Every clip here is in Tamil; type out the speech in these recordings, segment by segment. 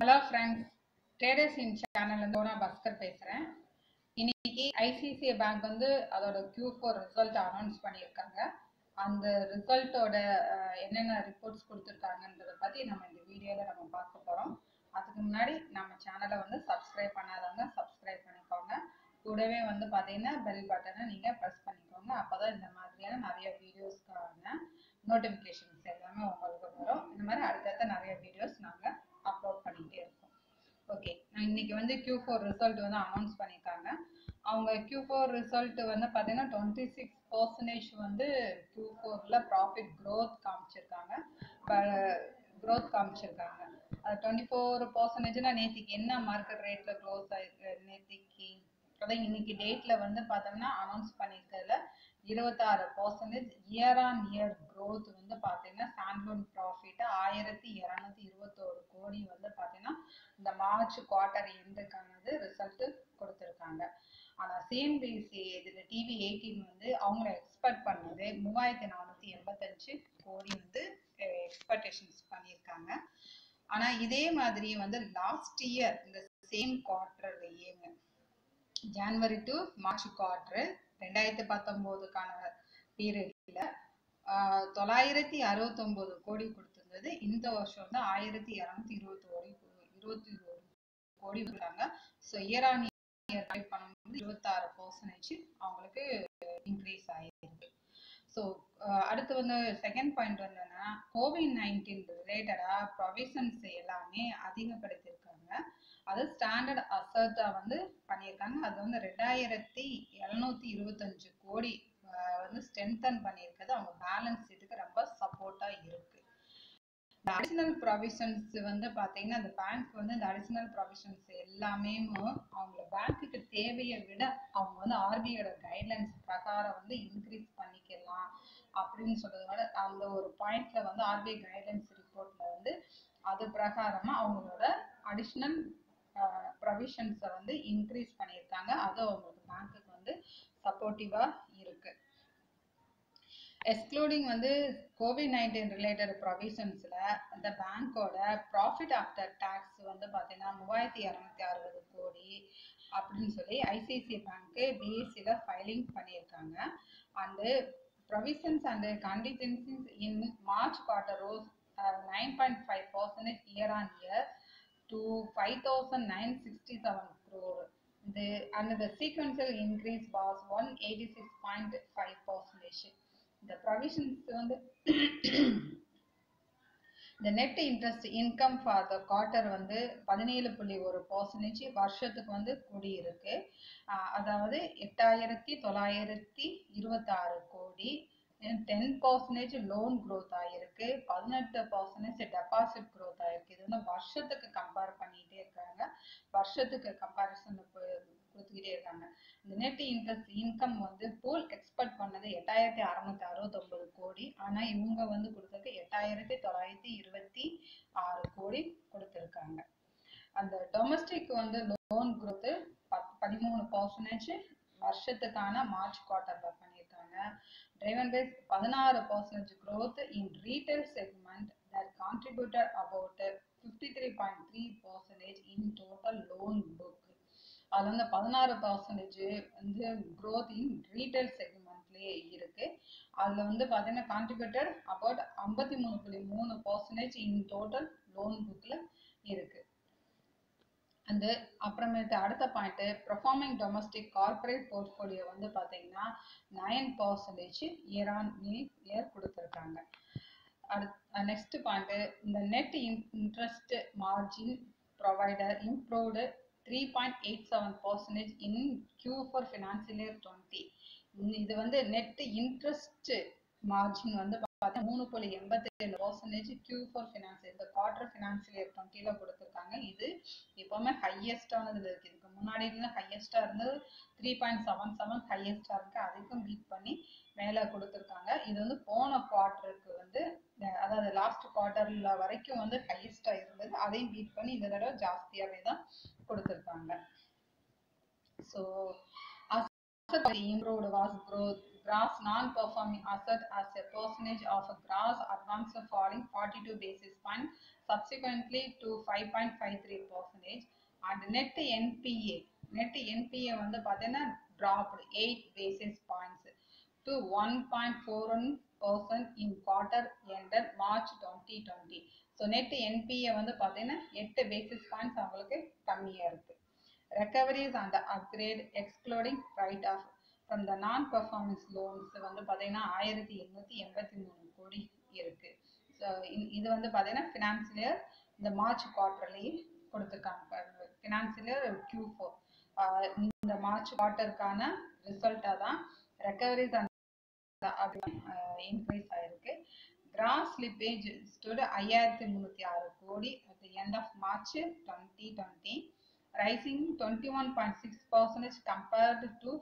ஹலோ ஃப்ரெண்ட்ஸ் ட்ரேடர்ஸ் இன் சேனல்லேருந்து நான் பஸ்கர் பேசுகிறேன் இன்னைக்கு ஐசிசிஐ பேங்க் வந்து அதோட க்யூ ஃபோர் ரிசல்ட் அனௌன்ஸ் பண்ணியிருக்காங்க. அந்த ரிசல்ட்டோட என்னென்ன ரிப்போர்ட்ஸ் கொடுத்துருக்காங்கன்றதை பற்றி நம்ம இந்த வீடியோவில் நம்ம பார்க்க போகிறோம் அதுக்கு முன்னாடி நம்ம சேனலை வந்து சப்ஸ்கிரைப் பண்ணாதவங்க சப்ஸ்கிரைப் பண்ணிக்கோங்க. கூடவே வந்து பார்த்தீங்கன்னா பெல் பட்டனை நீங்கள் ப்ரெஸ் பண்ணிக்கோங்க. அப்போ தான் இந்த மாதிரியான நிறைய வீடியோஸ்க்கான நோட்டிஃபிகேஷன்ஸ் எல்லாமே உங்களுக்கு வரும். இந்த மாதிரி அடுத்தடுத்த நிறைய வீடியோஸ் நாங்கள் அப்லோட் பண்ணிகிட்டே இருக்கோம் ஓகே இன்னைக்கு வந்து Q4 ஃபோர் ரிசல்ட் வந்து அனௌன்ஸ் பண்ணியிருக்காங்க அவங்க Q4 ஃபோர் ரிசல்ட் வந்து பார்த்தீங்கன்னா டுவெண்ட்டி சிக்ஸ் பர்சன்டேஜ் வந்து Q4 ஃபோரில் ப்ராஃபிட் க்ரோத் காமிச்சிருக்காங்க. க்ரோத் காமிச்சிருக்காங்க. அது டுவெண்ட்டி ஃபோர் பர்சன்டேஜ்னா நேற்றுக்கு என்ன மார்க்கெட் ரேட்டில் க்ளோஸ் ஆயிருக்கு நேற்றுக்கு அதான் இன்னைக்கு டேட்டில் வந்து பார்த்தோம்னா அனௌன்ஸ் பண்ணியிருக்கிறதுல இருபத்தாறு percentage year on year growth வந்து பார்த்தீங்கன்னா ஸ்டாண்ட்லோன் ப்ராஃபிட் ஆயிரத்தி இரநூத்தி இருபத்தோரு கோடி வந்து பார்த்தீங்கன்னா மார்ச் குவார்ட்டர் எண்டுக்கானது ரிசல்ட் கொடுத்துருக்காங்க. ஆனால் சிஎன்பிசி இதில் டிவி எயிட்டீன் வந்து அவங்க எக்ஸ்பெக்ட் பண்ணது மூவாயிரத்தி நானூற்றி எண்பத்தஞ்சு கோடி வந்து எக்ஸ்பெக்டேஷன்ஸ் பண்ணியிருக்காங்க. ஆனால் இதே மாதிரி வந்து லாஸ்ட் இயர் இந்த சேம் குவார்ட்டர்லேயேங்க ஜான்வரி டு மார்ச் குவார்ட்ரு ரெண்டாயிரத்தி பத்தொம்போதுக்கான பீரியடில் தொள்ளாயிரத்தி அறுபத்தொம்போது கோடி கொடுத்துருந்தது. இந்த வருஷம் வந்து ஆயிரத்தி இரநூத்தி இருபத்தி கோடி இருபத்தி ஒரு கோடி கொடுக்குறாங்க. So year on year collect பண்ணும்போது இருபத்தாறு பர்சன்டேஜ் அவங்களுக்கு இன்க்ரீஸ் ஆகிருக்கு ஸோ அடுத்து வந்து செகண்ட் பாயிண்ட் வந்தோன்னா கோவிட் நைன்டீன் ரிலேட்டடாக ப்ரொவிஷன்ஸ் எல்லாமே அதிகப்படுத்தியிருக்காங்க. அது ஸ்டாண்டர்ட் அசர்ட்டாக வந்து பண்ணியிருக்காங்க. அது வந்து ரெண்டாயிரத்தி எழுநூத்தி இருபத்தஞ்சு கோடி வந்து ஸ்ட்ரென்தன் பண்ணியிருக்கிறது. அவங்க பேலன்ஸ் இதுக்கு ரொம்ப சப்போர்ட்டாக இந்த அடிஷ்னல் ப்ரொவிஷன்ஸ் வந்து பார்த்தீங்கன்னா அந்த பேங்க் வந்து இந்த அடிஷ்னல் ப்ரொவிஷன்ஸ் எல்லாமே அவங்கள பேங்க்குக்கு தேவையை விட அவங்க வந்து ஆர்பிஐயோட கைட்லைன்ஸ் பிரகாரம் வந்து இன்க்ரீஸ் பண்ணிக்கலாம் அப்படின்னு சொல்றதுனால அந்த ஒரு பாயிண்ட்ல வந்து ஆர்பிஐ கைட்லைன்ஸ் ரிப்போர்ட்ல வந்து அது பிரகாரமா அவங்களோட அடிஷ்னல் ப்ரொவிஷன்ஸை வந்து இன்க்ரீஸ் பண்ணியிருக்காங்க. அது அவங்களுக்கு பேங்க்குக்கு வந்து சப்போர்ட்டிவா எக்ஸ்க்ளூடிங் வந்து கோவிட் நைன்டீன் ரிலேட்டட் ப்ரொவிஷன்ஸில் அந்த பேங்க்கோட ப்ராஃபிட் ஆஃப்டர் டேக்ஸ் வந்து பார்த்தீங்கன்னா மூவாயிரத்தி இரநூத்தி அறுபது கோடி அப்படின்னு சொல்லி ஐசிஐசிஐ பேங்க்கு பிஎஸ்சியில் ஃபைலிங் பண்ணியிருக்காங்க. And provisions and contingencies in March quarter rose nine point five percentage year on year to five thousand nine sixty seven crore இது and the sequential increase was one eighty six point five percentage இந்த provisions வந்து இந்த net interest income for the quarter வந்து பதினேழு புள்ளி ஒரு பர்சன்டேஜ் வருஷத்துக்கு வந்து கூடியிருக்கு. அதாவது எட்டாயிரத்தி தொள்ளாயிரத்தி இருபத்தாறு கோடி. டென் பர்சன்டேஜ் லோன் க்ரோத் ஆகிருக்கு பதினெட்டு பர்சன்டேஜ் டெபாசிட் க்ரோத் ஆகிருக்கு இது வந்து வருஷத்துக்கு கம்பேர் பண்ணிகிட்டே இருக்காங்க. வருஷத்துக்கு கம்பேரிசன் கொடுத்துக்கிட்டே இருக்காங்க. இந்த நெட் இன்ட்ரெஸ்ட் இன்கம் வந்து போல் எக்ஸ்பெக்ட் பண்ணது எட்டாயிரத்தி அறநூத்தி அறுபத்தொன்பது கோடி. ஆனால் இவங்க வந்து கொடுத்தது எட்டாயிரத்தி தொள்ளாயிரத்தி இருபத்தி ஆறு கோடி கொடுத்துருக்காங்க. அந்த டொமஸ்டிக் வந்து லோன் குரோத் பத் பதிமூணு பர்சன்டேஜ் வருஷத்துக்கான மார்ச் குவார்ட்டர்ல பண்ணியிருக்காங்க. driven by பதினாறு percentage growth in retail segment that contributed about 53.3 percentage in total loan book அது வந்து பதினாறு பர்சன்டேஜ் வந்து க்ரோத் இன் ரீட்டைல் செக்மெண்ட்லேயே இருக்கு. அதுல வந்து பார்த்தீங்கன்னா கான்ட்ரிபியூட்டட் அபவுட் ஐம்பத்தி மூணு புள்ளி மூணு பர்சன்டேஜ் இன் டோட்டல் லோன் புக்ல இருக்கு. அந்த அப்புறமேட்டு அடுத்த point performing domestic corporate portfolio வந்து பார்த்தீங்கன்னா nine percentage year on year கொடுத்துருக்காங்க. அடுத் நெக்ஸ்ட் பாயிண்ட்டு இந்த net interest margin provider improved three point eight seven percentage in Q four financial year twenty இது வந்து நெட் இன்ட்ரெஸ்ட் மார்ஜின் வந்து பார்த்தா மூணு புள்ளி எண்பத்தேழு பர்சன்டேஜ் கியூ ஃபார் ஃபினான்ஸ் இந்த குவார்டர் ஃபினான்சியல் இயர் டுவெண்ட்டியில் கொடுத்துருக்காங்க. இது எப்போவுமே ஹையஸ்டானதுல இருக்கு. இதுக்கு முன்னாடி இருந்து ஹையஸ்டாக இருந்தது. த்ரீ பாயிண்ட் செவன் செவன் ஹையஸ்டாக இருக்கு. அதுக்கும் பீட் பண்ணி மேலே கொடுத்துருக்காங்க இது வந்து போன குவார்ட்டருக்கு வந்து அதாவது லாஸ்ட் குவார்ட்டர்ல வரைக்கும் வந்து ஹையஸ்டாக இருந்தது அதையும் பீட் பண்ணி இந்த தடவை ஜாஸ்தியாகவே தான் கொடுத்துருக்காங்க so improved was growth gross non-performing asset as a percentage of a gross advance falling 42 basis points subsequently to 5.53 percentage and net NPA net NPA வந்து பார்த்தீங்கன்னா dropped 8 basis points to 1.41 in in quarter ended March 2020 so net NPA வந்து பார்த்தீங்கன்னா எட்டு பேசிஸ் பாயிண்ட்ஸ் அவங்களுக்கு கம்மியாக இருக்கு. Recoveries and upgrade excluding write off from the non performance loans வந்து பார்த்தீங்கன்னா ஆயிரத்தி எண்ணூற்றி எண்பத்தி மூணு கோடி இருக்கு. ஸோ இது வந்து பார்த்தீங்கன்னா ஃபினான்சியல் இந்த மார்ச் குவார்டர்லேயே கொடுத்துருக்காங்க ஃபினான்சியல் இயர் கியூ ஃபோர் இந்த மார்ச் குவார்ட்டருக்கான ரிசல்ட்டாக தான் ரெக்கவரிஸ் அண்ட் இன்க்ரீஸ் ஆயிருக்கு. கிராஸ் ஸ்லிப்பேஜ் ஸ்டுட் ஐயாயிரத்தி முந்நூற்றி ஆறு கோடி at the end of March twenty twenty rising twenty one point six percentage compared to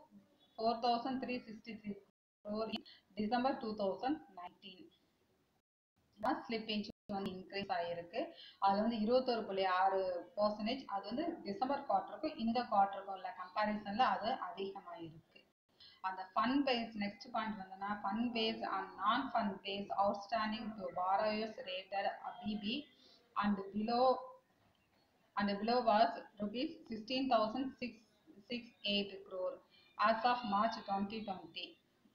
four thousand three sixty three crore in December 2019. Gross slippage வந்து இன்க்ரீஸ் ஆகிருக்கு அது வந்து இருபத்தொரு புள்ளி ஆறு பர்சன்டேஜ் அது வந்து டிசம்பர் குவார்ட்டருக்கும் இந்த குவார்ட்டருக்கும் உள்ள கம்பேரிசனில் அது அதிகமாகிருக்கு அந்த ஃபண்ட் பேஸ் நெக்ஸ்ட் பாயிண்ட் வந்தோன்னா fund base and non fund base outstanding to borrowers rated ABB and below and below was rupees 16,668 crore as of March 2020,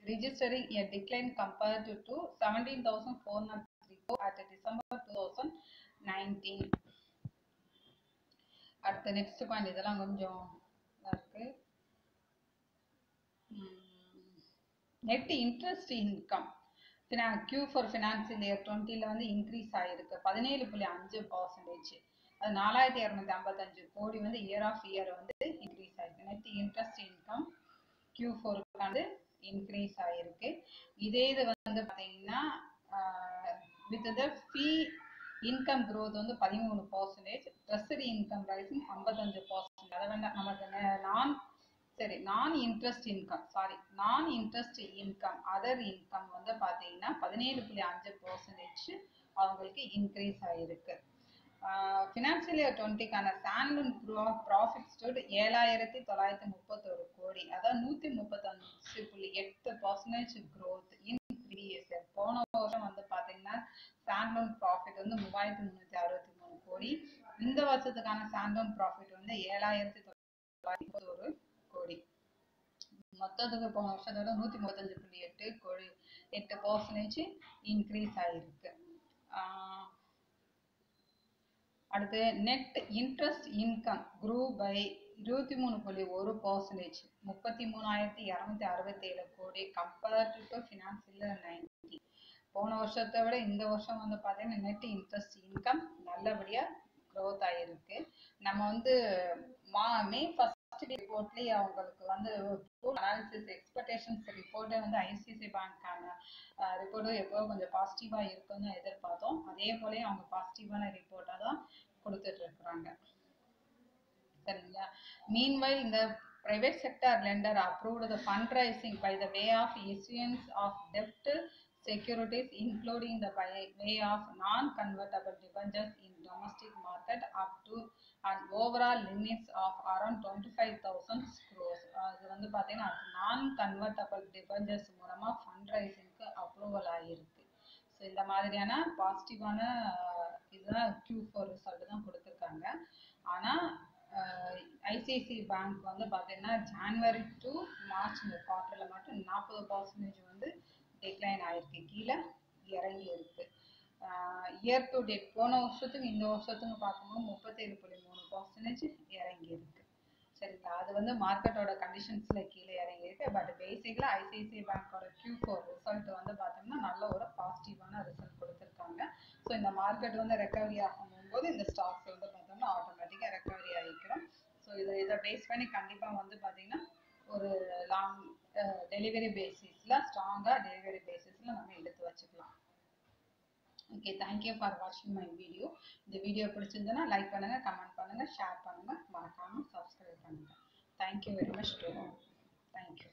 registering a decline compared to 17,403 crore at December 2019. அடுத்த நெக்ஸ்ட் பாயிண்ட் இதெல்லாம் கொஞ்சம் இருக்கு net interest income Q four financial year டுவெண்ட்டியில் வந்து இன்க்ரீஸ் ஆகிருக்கு பதினேழு புள்ளி அஞ்சு பர்சன்டேஜ் அது நாலாயிரத்தி இரநூத்தி ஐம்பத்தஞ்சு கோடி வந்து இயர் ஆஃப் இயர் வந்து இன்க்ரீஸ் ஆகிருக்கு நெட் இன்ட்ரெஸ்ட் இன்கம் கியூ ஃபோருக்கு வந்து இன்க்ரீஸ் ஆகிருக்கு இதே இது வந்து பார்த்தீங்கன்னா with the fee income growth வந்து பதிமூணு பர்சன்டேஜ் ட்ரெஸரி இன்கம் ரைசிங் ஐம்பத்தஞ்சு பர்சன்டேஜ் அதை வேண்டாம் நமக்கு நான் சரி non interest income sorry non interest income other income வந்து பார்த்தீங்கன்னா பதினேழு புள்ளி அஞ்சு பர்சன்டேஜ் அவங்களுக்கு இன்க்ரீஸ் ஆகிருக்கு ஃபினான்சியல் இயர் டுவெண்ட்டிக்கான சான்லன் ப்ரோ ப்ராஃபிட் ஸ்டூட் ஏழாயிரத்தி தொள்ளாயிரத்தி முப்பத்தொரு கோடி. அதாவது நூற்றி முப்பத்தஞ்சு புள்ளி எட்டு percentage growth in previous year போன வருஷம் வந்து பார்த்தீங்கன்னா சான்லோன் ப்ராஃபிட் வந்து மூவாயிரத்தி முந்நூற்றி அறுபத்தி மூணு கோடி. இந்த வருஷத்துக்கான சான்லோன் ப்ராஃபிட் வந்து ஏழாயிரத்தி தொள்ளாயிரத்தி முப்பத்தொரு கோடி மொத்தத்துக்கு போன வருஷத்தோட நூற்றி முப்பத்தஞ்சு புள்ளி எட்டு கோடி எட்டு பர்சன்டேஜ் இன்க்ரீஸ் ஆகிருக்கு அடுத்து net interest income grew by இருபத்தி மூணு புள்ளி ஒரு பர்சன்டேஜ் முப்பத்தி மூணாயிரத்தி இரநூத்தி அறுபத்தி ஏழு கோடி கம்பேர்டு டு ஃபினான்சியல் நைன்டி போன வருஷத்தை விட இந்த வருஷம் வந்து பார்த்தீங்கன்னா நெட் இன்ட்ரெஸ்ட் இன்கம் நல்லபடியாக க்ரோத் ஆகிருக்கு நம்ம வந்து மா மே ஃபஸ்ட் ரிப்போர்ட்லேயே அவங்களுக்கு வந்து அனாலிசிஸ் எக்ஸ்பெக்டேஷன்ஸ் ரிப்போர்ட்டே வந்து ஐசிஐசி பேங்க்கான ரிப்போர்ட்டும் எப்போ கொஞ்சம் பாசிட்டிவாக இருக்குன்னு எதிர்பார்த்தோம் அதே போலயே அவங்க பாசிட்டிவான ரிப்போர்ட்டாக தான் கொடுத்துட்டு இருக்கிறாங்க சரிங்களா மீன்வைல் இந்த private sector lender approved the fundraising by the way of issuance of debt securities including the by way of non-convertible debentures in domestic market up to an overall limits of around of around 25,000 crores. Uh, அது வந்து பார்த்தீங்கன்னா நான் கன்வெர்டபிள் டிபஞ்சர்ஸ் மூலமாக ஃபண்ட் ரைசிங்க்கு அப்ரூவல் ஆகிருக்கு ஸோ இந்த மாதிரியான பாசிட்டிவான uh, இதுதான் கியூ ஃபோர் ரிசல்ட் தான் கொடுத்துருக்காங்க. ஆனால் ஐசிஐசி uh, பேங்க் வந்து பார்த்தீங்கன்னா ஜான்வரி டு மார்ச் இந்த குவார்ட்டரில் மட்டும் நாற்பது பர்சன்டேஜ் வந்து டிக்ளைன் ஆகிருக்கு கீழே இறங்கி இருக்குது இயர் டு டேட் போன வருஷத்துக்கு இந்த வருஷத்துக்கு பார்க்கும்போது முப்பத்தேழு புள்ளி மூணு பர்சன்டேஜ் இறங்கி இருக்கு சரிங்களா அது வந்து மார்க்கெட்டோட கண்டிஷன்ஸ்ல கீழே இறங்கி இருக்கு பட் பேசிக்கலா ஐசிஐசிஐ பேங்கோட கியூ ஃபோர் ரிசல்ட் வந்து பார்த்தோம்னா நல்ல ஒரு பாசிட்டிவான ரிசல்ட் கொடுத்துருக்காங்க. ஸோ இந்த மார்க்கெட் வந்து ரெக்கவரி ஆகும்போது இந்த ஸ்டாக்ஸ் வந்து பார்த்தோம்னா ஆட்டோமேட்டிக்காக ரெக்கவரி ஆகிக்கிறோம். ஸோ இதை இதை பேஸ் பண்ணி கண்டிப்பாக வந்து பார்த்தீங்கன்னா ஒரு லாங் டெலிவரி பேசிஸில் ஸ்ட்ராங்காக டெலிவரி பேசிஸில் நம்ம எடுத்து வச்சுக்கலாம் ஓகே தேங்க்யூ ஃபார் வாட்சிங் மை வீடியோ இந்த வீடியோ பிடிச்சிருந்ததுன்னா லைக் பண்ணுங்கள் கமெண்ட் பண்ணுங்கள் ஷேர் பண்ணுங்கள் மறக்காமல் சப்ஸ்கிரைப் பண்ணுங்கள் தேங்க்யூ வெரி மச் டு தேங்க்யூ